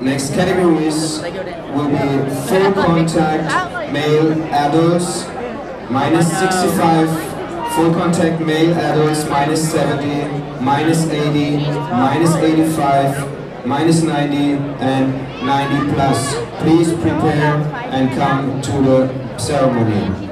Next categories will be full contact male adults minus 65, full contact male adults minus 70, minus 80, minus 85, minus 90, and 90 plus. Please prepare and come to the ceremony.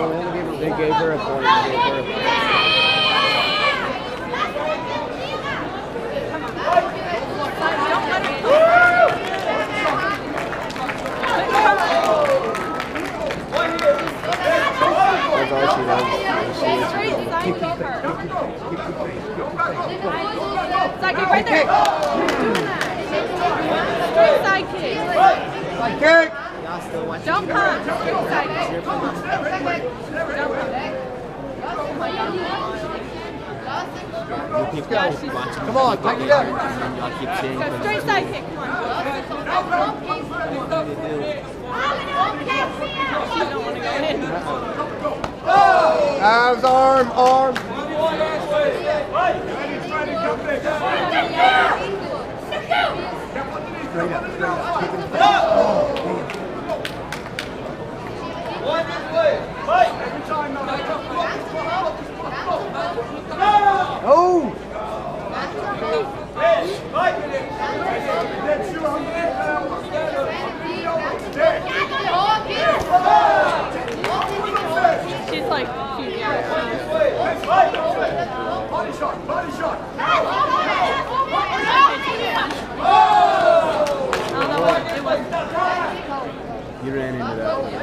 They gave her a point. They gave her a. That's all she does. She is Sidekick right there. Straight sidekick. Sidekick! Don't punch. Straight sidekick. Don't punch. Come on, tighten it up. Go straight sidekick. Come on. You don't want to go in. Abs, arm, arm. Straight up, straight up. Keep it back. Oh! She's like, she, yeah. Body shot, body shot. I don't know what it was. You ran into that one, girl.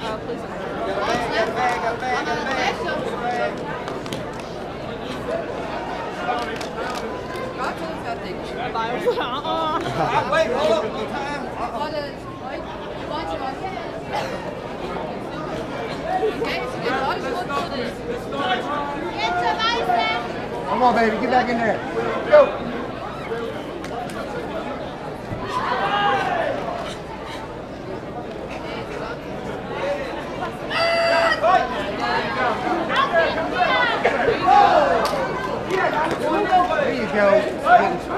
Oh, please. Up. No time. Come on, baby, get back in there. Go. There you. Go.